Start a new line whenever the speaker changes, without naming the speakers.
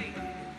faith.